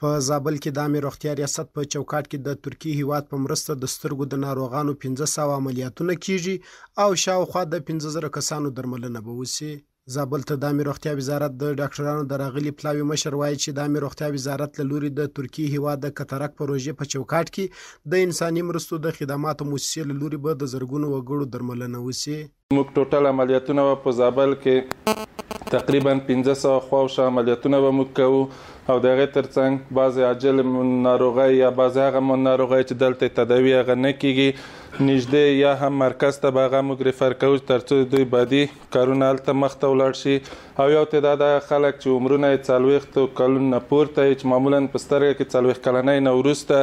په زابل کې د عامې روغتیا ریاست په چوکاټ کې د ترکیې هیواد په مرسته د سترګو د ناروغانو 1500 عملیاتونه کیږي او شاوخوا د 15000 کسانو درملنه به وشي. زابل ته د عامې روغتیا وزارت د ډاکټرانو د راغلي پلاوي مشر وایي چې د عامې روغتیا وزارت له لوري د ترکیې هیواد د کترک پروژې په چوکاټ کې د انساني مرستو د خدماتو موسسې له لوري به د زرګونو وګړو درملنه وشي. موږ ټوټل عملیاتونه به په زابل کې تقریبا پنځه سوه خواوشا عملیاتونه به موږ کوو او د هغې تر څنګ بعضې عاجل ناروغۍ یا بعضې هغه ناروغۍ چې دلته یې تداوي هغه نه کېږي نږدې یا هم مرکز ته به هغه موږ ریفر کوو تر څو د دوی بادي کارونه هلته مخته ولاړ شي او یو تعداد هغه خلک چې عمرونه یې څلوېښتو کلونو نه پورته وي چې معمولا په سترګه کې څلوېښت کلنۍ نه وروسته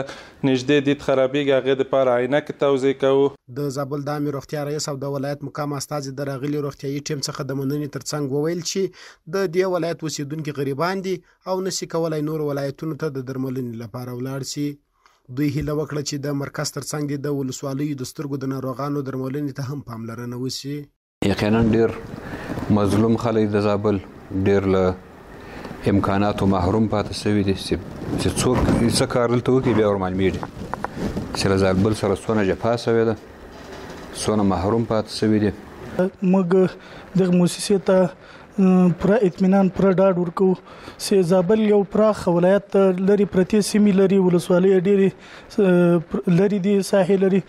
نژدې دید خرابیږي هغې د پاره عینکې توضیح کوو. د زابل د عامې روغتیا رییس او د ولایت مقام استازي د راغلي روغتیايي ټیم څخه د مننې تر څنګ وویل چې د دې ولایت اوسېدونکي غریبان دي او نه شي کولای نورو ولایتونو ته د درملنې لپاره ولاړ شي. دوی هیله وکړه چې د مرکز تر څنګ دې د ولسوالیو د سترګو د ناروغانو درملنې ته هم پاملرنه وشي. یقینا ډیر مظلوم خلک د زابل ډیر له امکاناتو محروم پاتې شوی دي چې څوک څه کار دلته وکړي بیا ورمال میډي چې له زابل سره څونه جفا شوې ده څونه محروم پاتې شوی دي موږ د موسسې ته پر اطمینان پر ډاډ ورکو سي زابل یو پراخ ولایت لري پرتی سیمې لري ولسوالۍ ډېری لري دي ساحې لري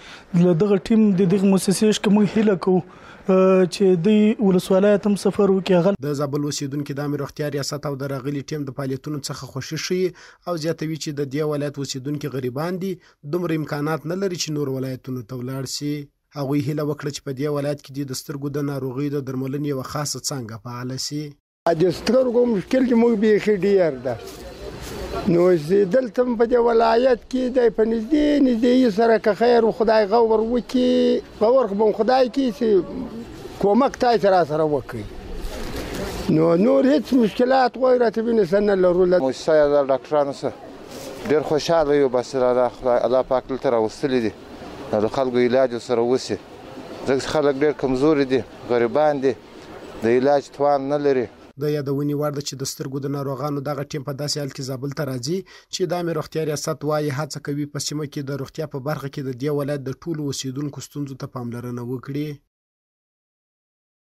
له دغه ټیم د دغه موسسې څخه موږ هیله کوو چې دوی ولسوالۍ ته هم سفر وکړي هغه د زابل اوسیدونکي د عامې روغتیا ریاست او د راغلي ټیم د فعالیتونو څخه خوښي ښیي او زیاتوي چې د دې ولایت اوسیدونکي غریبان دي دومره امکانات نه لري چې نور ولایتونو ته ولاړ شي هغوی هیله وکړه چې په دې ولایت کې دې د سترګو د ناروغیو د درملنې یوه خاصه څانګه فعاله شي د سترګو مشکل چې موږ بیخي ډیر ده نو چې دلته هم په دې ولایت کې دی په نږدې نږدې یې سره که خیر و خدای غور وکړي غور خو به خدای کړي چې کمک تای سره سره وکړي نو نور هیڅ مشکلات غیر ته بینه سن لرو له موسی صاحب د ډاکټرانو سره ډیر خوشاله یو بس را خدای الله پاک دلته راوستلي دي د خلکو علاج سره وسی ځکه خلک ډیر کمزوري دي غریبان دي د علاج توان نه لري. د یادونې وړ ده چې د سترګو د ناروغانو دغه ټیم په داسې حال کې زابل ته راځي چې د عامې روغتیا ریاست وايي، هڅه کوي په سیمه کې د روغتیا په برخه کې د دې ولایت د ټولو اوسېدونکو ستونزو ته پاملرنه وکړي.